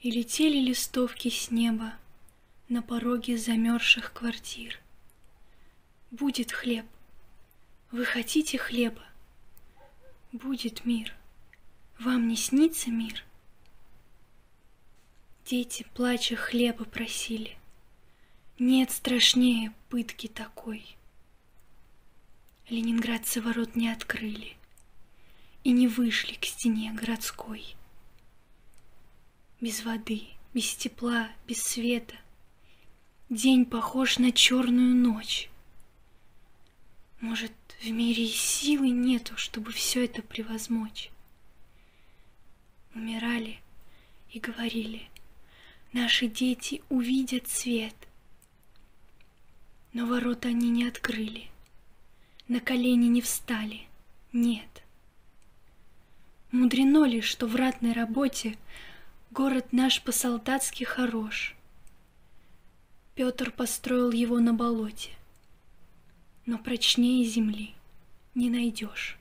И летели листовки с неба На пороге замерзших квартир. Будет хлеб. Вы хотите хлеба? Будет мир. Вам не снится мир? Дети, плача, хлеба просили. Нет страшнее пытки такой. Ленинградцы ворот не открыли И не вышли к стене городской. Без воды, без тепла, без света День похож на черную ночь. Может, в мире и силы нету, чтобы все это превозмочь. Умирали и говорили, наши дети увидят свет — но ворота они не открыли, на колени не встали, нет. Мудрено ли, что в ратной работе город наш по-солдатски хорош? Петр построил его на болоте, но прочнее земли не найдешь.